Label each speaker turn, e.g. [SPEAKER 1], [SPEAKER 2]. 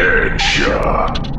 [SPEAKER 1] Headshot.